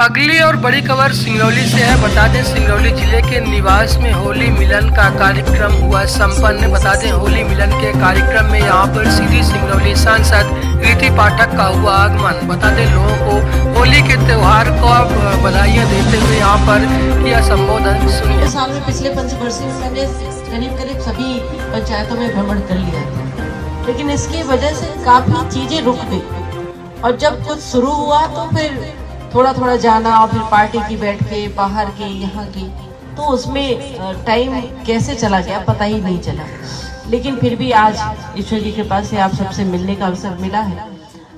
अगली और बड़ी खबर सिंगरौली से है। बता दें, सिंगरौली ज़िले के निवास में होली मिलन का कार्यक्रम हुआ। संपन्न बता दें, होली मिलन के कार्यक्रम में यहाँ पर सीधी सिंगरौली सांसद रीति पाठक का हुआ आगमन। बता दें, लोगों को होली के त्योहार को बधाइयाँ देते हुए यहाँ पर किया संबोधन। सुनिए। साल में पिछले पंचवर्षीय में मैंने करीब करीब सभी पंचायतों में भ्रमण कर लिया था लेकिन इसकी वजह से काफ़ी चीज़ें रुक गई। और जब कुछ शुरू हुआ तो फिर थोड़ा थोड़ा जाना और फिर पार्टी की बैठ के, बाहर के, यहाँ की तो उसमें टाइम कैसे चला गया पता ही नहीं चला। लेकिन फिर भी आज ईश्वर की कृपा से आप सबसे मिलने का अवसर मिला है।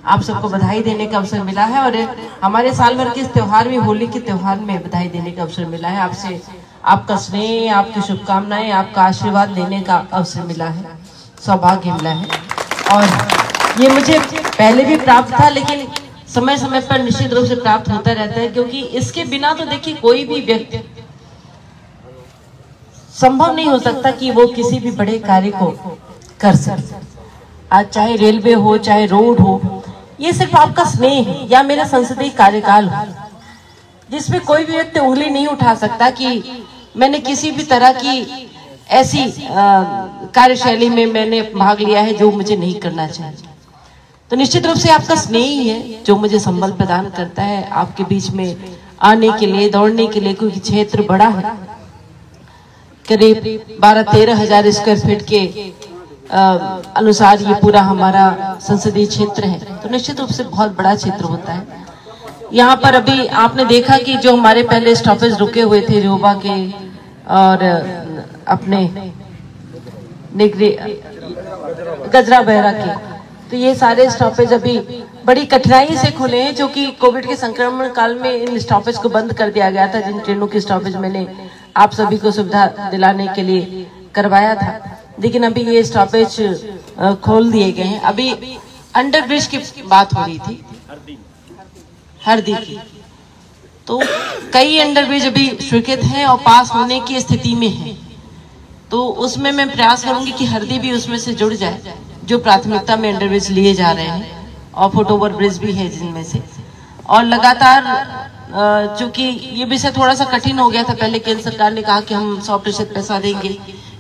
आप सबको बधाई देने का अवसर मिला है और हमारे साल भर के इस त्यौहार में, होली के त्योहार में बधाई देने का अवसर मिला है। आपसे, आपका स्नेह, आपकी शुभकामनाएँ, आपका आशीर्वाद लेने का अवसर मिला है। सौभाग्य मिला है। और ये मुझे पहले भी प्राप्त था, लेकिन समय समय पर निश्चित रूप से प्राप्त होता रहता है, क्योंकि इसके बिना तो देखिए कोई भी व्यक्ति संभव नहीं हो सकता कि वो किसी भी बड़े कार्य को कर सके। आज चाहे रेलवे हो, चाहे रोड हो, ये सिर्फ़ आपका स्नेह है या मेरा संसदीय कार्यकाल हो, जिसमें कोई भी व्यक्ति उंगली नहीं उठा सकता कि मैंने किसी भी तरह की ऐसी कार्यशैली में मैंने भाग लिया है जो मुझे नहीं करना चाहिए। तो निश्चित रूप से आपका स्नेह ही है जो मुझे संबल प्रदान करता है, आपके बीच में आने के लिए, दौड़ने के लिए क्योंकि क्षेत्र बड़ा है। करीब बारह तेरह हज़ार स्क्वायर फीट के अनुसार ये पूरा हमारा संसदीय क्षेत्र है। तो निश्चित रूप से बहुत बड़ा क्षेत्र होता है। यहाँ पर अभी आपने देखा कि जो हमारे पहले स्टॉपेज रुके हुए थे रोबा के और, अपने गजरा बहरा के तो ये सारे स्टॉपेज अभी बड़ी कठिनाई से खुले हैं, जो कि कोविड के संक्रमण काल में इन स्टॉपेज को बंद कर दिया गया था, जिन ट्रेनों की स्टॉपेज मैंने आप सभी को सुविधा दिलाने के लिए करवाया था। लेकिन अभी ये स्टॉपेज खोल दिए गए हैं। अभी अंडर ब्रिज की बात हो रही थी। हरदी की। तो कई अंडर ब्रिज अभी स्वीकृत हैं और पास होने की स्थिति में है। तो उसमें मैं प्रयास करूँगी कि हरदी भी उसमें से जुड़ जाए। जो प्राथमिकता में अंडरब्रिज लिए जा रहे हैं। और फुट ओवर ब्रिज भी है जिनमें से। और लगातार चूँकि ये विषय थोड़ा सा कठिन हो गया था, पहले केंद्र सरकार ने कहा कि हम सौ प्रतिशत पैसा देंगे।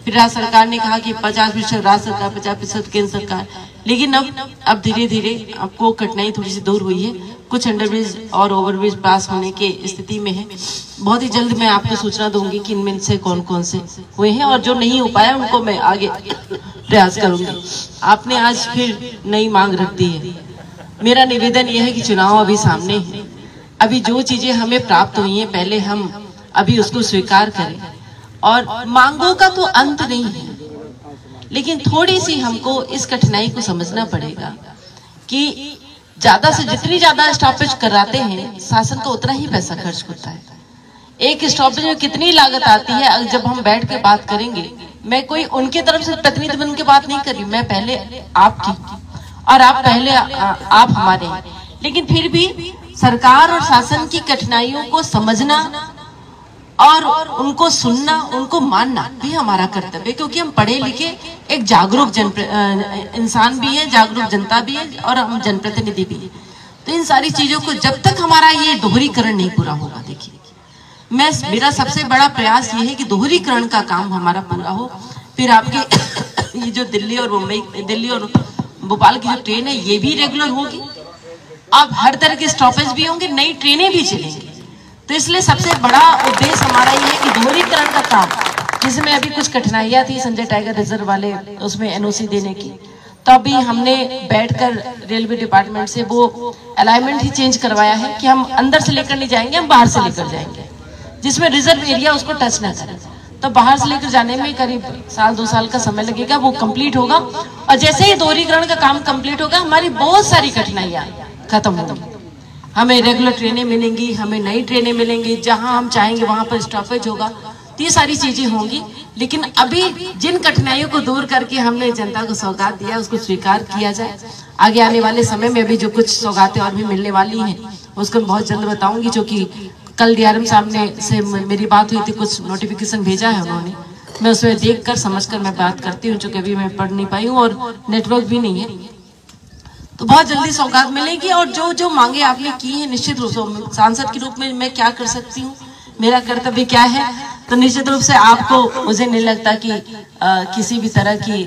फिर राज्य सरकार ने कहा कि पचास प्रतिशत राज्य सरकार, पचास प्रतिशत केंद्र सरकार। लेकिन अब अब धीरे धीरे आपको कठिनाई थोड़ी सी दूर हुई है। कुछ अंडरब्रिज और ओवरब्रिज पास होने की स्थिति में है। बहुत ही जल्द मैं आपको सूचना दूँगी कि इनमें से कौन कौन से हुए हैं। और जो नहीं हो पाया, उनको मैं आगे प्रयास करूँगी। आपने आज फिर नई मांग रख दी है। मेरा निवेदन यह है कि चुनाव अभी सामने है। अभी जो चीज़ें हमें प्राप्त हुई हैं, पहले हम अभी उसको स्वीकार करें। और मांगों का तो अंत नहीं है। लेकिन थोड़ी सी हमको इस कठिनाई को समझना पड़ेगा कि ज़्यादा से जितनी ज़्यादा स्टॉपेज कराते हैं, शासन का उतना ही पैसा खर्च होता है। एक स्टॉपेज में कितनी लागत आती है, जब हम बैठ के बात करेंगे मैं कोई उनके तरफ़ से प्रतिनिधि बन के बात नहीं कर रही मैं पहले आपकी और आप पहले आप हमारे लेकिन फिर भी सरकार और शासन की कठिनाइयों को समझना और उनको सुनना, उनको मानना भी हमारा कर्तव्य क्योंकि हम पढ़े लिखे एक जागरूक जन इंसान भी है, जागरूक जनता भी है और हम जनप्रतिनिधि भी है। तो इन सारी चीज़ों को जब तक हमारा ये दोहरीकरण नहीं पूरा होगा, देखिए। मैं मेरा सबसे बड़ा प्रयास ये है कि दोहरीकरण का काम हमारा पूरा हो। फिर आपके ये जो दिल्ली और मुंबई, दिल्ली और भोपाल की जो ट्रेन है, ये भी रेगुलर होगी। अब हर तरह के स्टॉपेज भी होंगे, नई ट्रेनें भी चलेंगी। तो इसलिए सबसे बड़ा उद्देश्य हमारा ये है कि दोहरीकरण का काम, जिसमें अभी कुछ कठिनाइयाँ थी संजय टाइगर रिज़र्व वाले उसमें एनओसी देने की तो अभी हमने बैठकर रेलवे डिपार्टमेंट से वो अलाइनमेंट ही चेंज करवाया है कि हम अंदर से लेकर नहीं जाएँगे, हम बाहर से लेकर जाएँगे। जिसमें रिज़र्व एरिया उसको टच ना करे। तो बाहर से लेकर जाने में करीब साल, दो साल का समय लगेगा, वो कंप्लीट होगा। और जैसे ही दोहरीकरण का काम कंप्लीट होगा, हमारी बहुत सारी कठिनाइयाँ खत्म होंगी। हमें रेगुलर ट्रेनें मिलेंगी, हमें नई ट्रेनें मिलेंगी, जहाँ हम चाहेंगे वहाँ पर स्टॉपेज होगा। तो ये सारी चीज़ें होंगी। लेकिन अभी जिन कठिनाइयों को दूर करके हमने जनता को सौगात दिया, उसको स्वीकार किया जाए। आगे आने वाले समय में भी जो कुछ सौगातें और भी मिलने वाली हैं, उसको बहुत जल्द बताऊँगी, जो कि कल डीआरएम साहब ने से मेरी बात हुई थी कुछ नोटिफिकेशन भेजा है उन्होंने। मैं उसमें देख कर समझ कर मैं बात करती हूँ चूँकि अभी मैं पढ़ नहीं पाई हूँ और नेटवर्क भी नहीं है। तो बहुत जल्दी सौगात मिलेगी और जो जो मांगे आपने की है निश्चित रूप से सांसद के रूप में मैं क्या कर सकती हूँ मेरा कर्तव्य क्या है तो निश्चित रूप से आपको मुझे नहीं लगता कि आ, किसी भी तरह की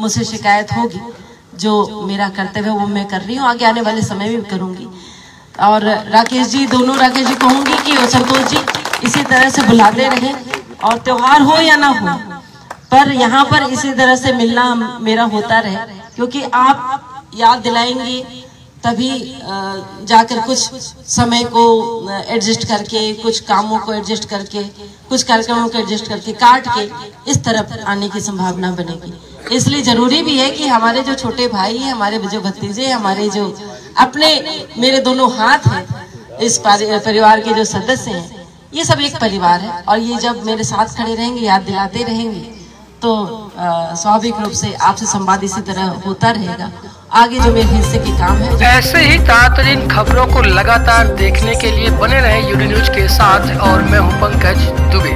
मुझसे शिकायत होगी। जो मेरा कर्तव्य है वो मैं कर रही हूँ आगे आने वाले समय में करूँगी। और राकेश जी, दोनों राकेश जी कहूँगी कि संतोष जी, इसी तरह से बुलाते रहे, और त्योहार हो या ना हो, पर यहाँ पर इसी तरह से मिलना मेरा होता रहे, क्योंकि आप याद दिलाएँगे, तभी जाकर कुछ समय को एडजस्ट करके, कुछ कामों को एडजस्ट करके, कुछ कार्यक्रमों को एडजस्ट करके काट के, इस तरफ़ आने की संभावना बनेगी। इसलिए ज़रूरी भी है कि हमारे जो छोटे भाई हमारे जो भतीजे हमारे जो अपने मेरे दोनों हाथ हैं, इस परिवार के जो सदस्य हैं, ये सब एक परिवार है। और ये जब मेरे साथ खड़े रहेंगे, याद दिलाते रहेंगे तो स्वाभाविक रूप से आपसे संवाद इसी तरह होता रहेगा। आगे जो मेरे हिस्से के काम है। ऐसे ही तातरीन खबरों को लगातार देखने के लिए बने रहे यूडी न्यूज़ के साथ, और मैं हूँ पंकज दुबे।